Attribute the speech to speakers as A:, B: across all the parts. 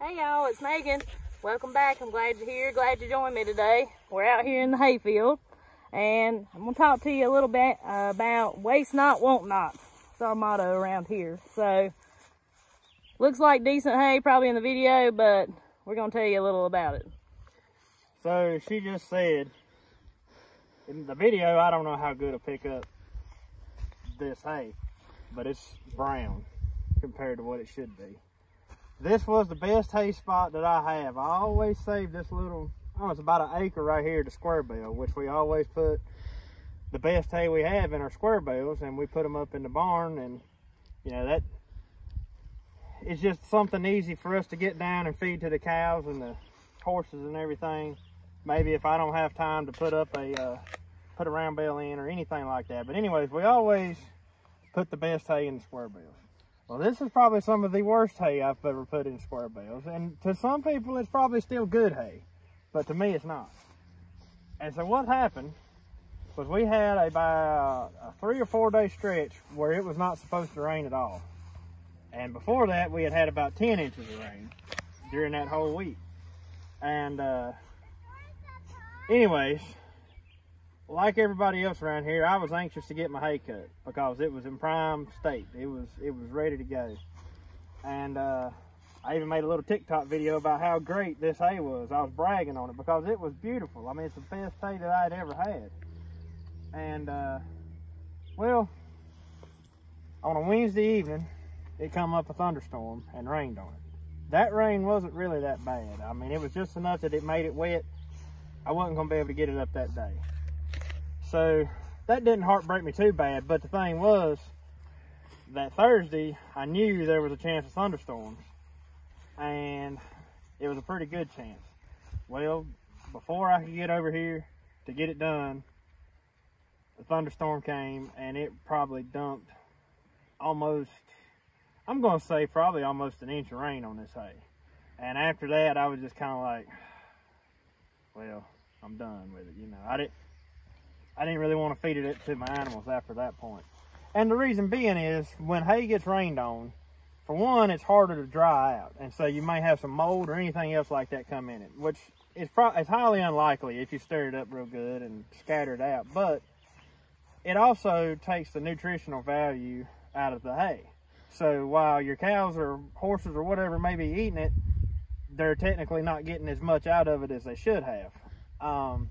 A: Hey y'all, it's Megan. Welcome back. I'm glad you're here. Glad you joined me today. We're out here in the hayfield and I'm going to talk to you a little bit uh, about waste not, want not. It's our motto around here. So, looks like decent hay probably in the video, but we're going to tell you a little about it.
B: So, she just said, in the video, I don't know how good to pick up this hay, but it's brown compared to what it should be. This was the best hay spot that I have. I always save this little, oh, it's about an acre right here to square bale, which we always put the best hay we have in our square bales and we put them up in the barn and you know that it's just something easy for us to get down and feed to the cows and the horses and everything. Maybe if i don't have time to put up a uh, put a round bale in or anything like that. But anyways we always put the best hay in the square bales well this is probably some of the worst hay i've ever put in square bales and to some people it's probably still good hay but to me it's not and so what happened was we had about a three or four day stretch where it was not supposed to rain at all. And before that, we had had about 10 inches of rain during that whole week. And uh, anyways, like everybody else around here, I was anxious to get my hay cut because it was in prime state. It was it was ready to go. And uh, I even made a little TikTok video about how great this hay was. I was bragging on it because it was beautiful. I mean, it's the best hay that I'd ever had and uh, well on a Wednesday evening it come up a thunderstorm and rained on it that rain wasn't really that bad I mean it was just enough that it made it wet I wasn't gonna be able to get it up that day so that didn't heartbreak me too bad but the thing was that Thursday I knew there was a chance of thunderstorms and it was a pretty good chance well before I could get over here to get it done the thunderstorm came and it probably dumped almost, I'm going to say probably almost an inch of rain on this hay. And after that, I was just kind of like, well, I'm done with it. You know, I didn't, I didn't really want to feed it to my animals after that point. And the reason being is when hay gets rained on, for one, it's harder to dry out. And so you may have some mold or anything else like that come in it, which is probably, it's highly unlikely if you stir it up real good and scatter it out. But it also takes the nutritional value out of the hay. So while your cows or horses or whatever may be eating it, they're technically not getting as much out of it as they should have. Um,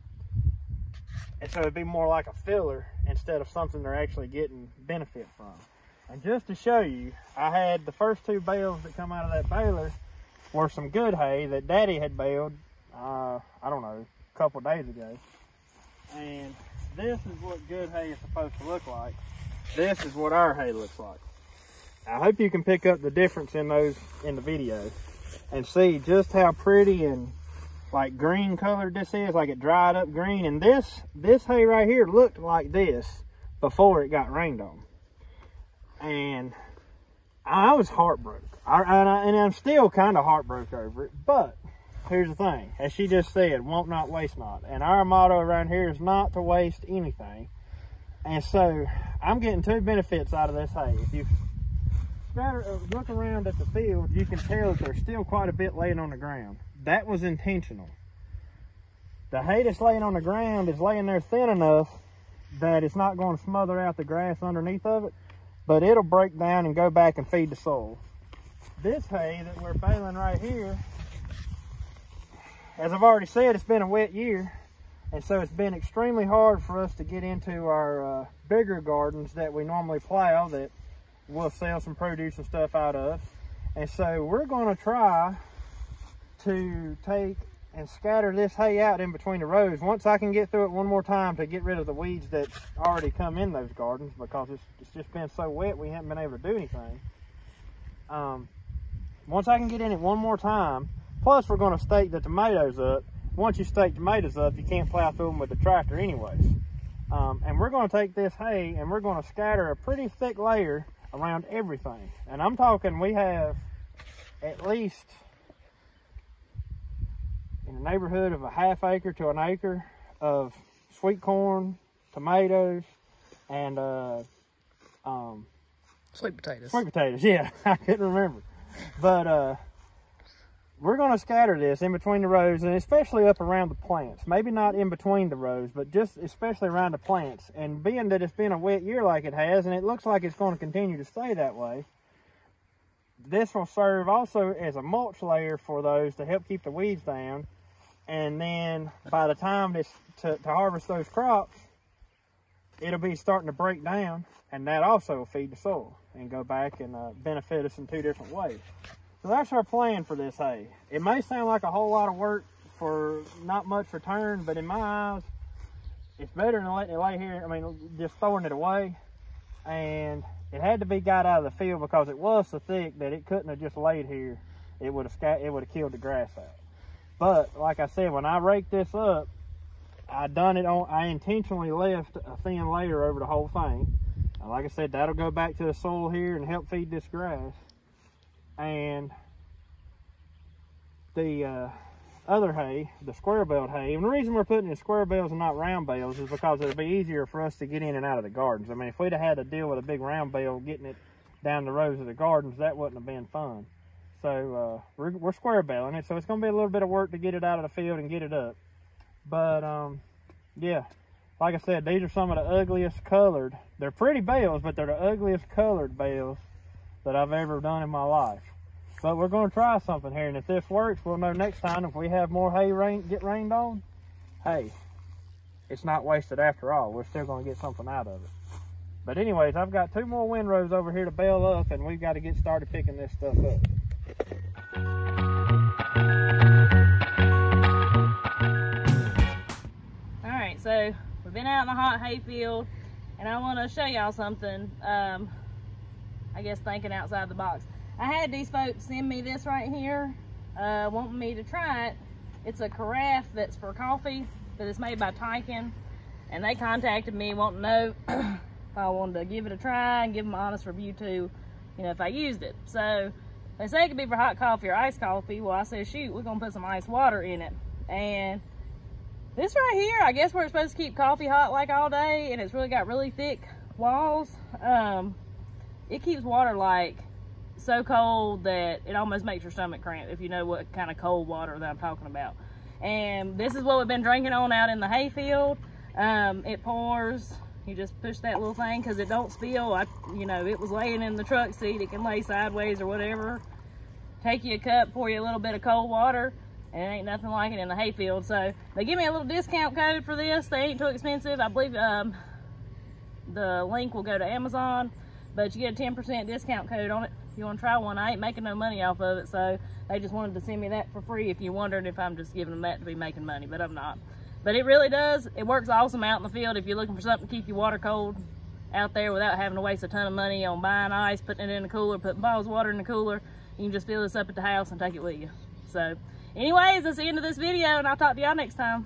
B: and so it'd be more like a filler instead of something they're actually getting benefit from. And just to show you, I had the first two bales that come out of that baler were some good hay that daddy had baled, uh, I don't know, a couple days ago. And this is what good hay is supposed to look like. This is what our hay looks like. I hope you can pick up the difference in those in the video and see just how pretty and like green colored this is, like it dried up green. And this, this hay right here looked like this before it got rained on. And I was heartbroken. I, and, I, and I'm still kind of heartbroken over it, but here's the thing, as she just said, not, not waste not. And our motto around here is not to waste anything. And so I'm getting two benefits out of this hay. If you uh, look around at the field, you can tell that there's still quite a bit laying on the ground. That was intentional. The hay that's laying on the ground is laying there thin enough that it's not going to smother out the grass underneath of it, but it'll break down and go back and feed the soil. This hay that we're baling right here as I've already said, it's been a wet year. And so it's been extremely hard for us to get into our uh, bigger gardens that we normally plow that we'll sell some produce and stuff out of. And so we're going to try to take and scatter this hay out in between the rows. Once I can get through it one more time to get rid of the weeds that's already come in those gardens because it's, it's just been so wet we haven't been able to do anything. Um, once I can get in it one more time, Plus, we're going to stake the tomatoes up. Once you stake tomatoes up, you can't plow through them with the tractor anyways. Um, and we're going to take this hay and we're going to scatter a pretty thick layer around everything. And I'm talking we have at least the neighborhood of a half acre to an acre of sweet corn, tomatoes, and uh, um,
A: sweet potatoes.
B: Sweet potatoes, yeah. I couldn't remember. But uh, we're going to scatter this in between the rows and especially up around the plants. Maybe not in between the rows, but just especially around the plants. And being that it's been a wet year like it has, and it looks like it's going to continue to stay that way, this will serve also as a mulch layer for those to help keep the weeds down. And then by the time this to, to harvest those crops, it'll be starting to break down and that also will feed the soil and go back and uh, benefit us in two different ways. So that's our plan for this hay. It may sound like a whole lot of work for not much return, but in my eyes, it's better than letting it lay here, I mean, just throwing it away. And it had to be got out of the field because it was so thick that it couldn't have just laid here. It would have it would have killed the grass out. But like I said, when I raked this up, I done it on, I intentionally left a thin layer over the whole thing. And like I said, that'll go back to the soil here and help feed this grass and the uh, other hay, the square bale hay. And the reason we're putting in square bales and not round bales is because it'll be easier for us to get in and out of the gardens. I mean, if we'd have had to deal with a big round bale getting it down the rows of the gardens, that wouldn't have been fun. So uh, we're, we're square baling it, so it's going to be a little bit of work to get it out of the field and get it up. But um, yeah, like I said, these are some of the ugliest colored. They're pretty bales, but they're the ugliest colored bales that I've ever done in my life. But we're going to try something here, and if this works, we'll know next time if we have more hay rain get rained on, hey, it's not wasted after all. We're still going to get something out of it. But anyways, I've got two more windrows over here to bale up, and we've got to get started picking this stuff up.
A: Been out in the hot hay field, and I want to show y'all something. Um, I guess thinking outside the box. I had these folks send me this right here, uh, wanting me to try it. It's a carafe that's for coffee, that is made by Tiken. And they contacted me wanting to know if I wanted to give it a try and give them an honest review too, you know, if I used it. So they say it could be for hot coffee or iced coffee. Well, I said, shoot, we're gonna put some ice water in it. And this right here, I guess where it's supposed to keep coffee hot like all day, and it's really got really thick walls. Um, it keeps water like so cold that it almost makes your stomach cramp if you know what kind of cold water that I'm talking about. And this is what we've been drinking on out in the hayfield. Um, it pours, you just push that little thing because it don't spill. I, you know, it was laying in the truck seat. It can lay sideways or whatever. Take you a cup, pour you a little bit of cold water, and it ain't nothing like it in the hayfield. So they give me a little discount code for this. They ain't too expensive. I believe um, the link will go to Amazon but you get a 10% discount code on it if you want to try one. I ain't making no money off of it, so they just wanted to send me that for free if you wondered if I'm just giving them that to be making money, but I'm not. But it really does. It works awesome out in the field if you're looking for something to keep your water cold out there without having to waste a ton of money on buying ice, putting it in the cooler, putting bottles of water in the cooler. You can just fill this up at the house and take it with you. So anyways, that's the end of this video, and I'll talk to y'all next time.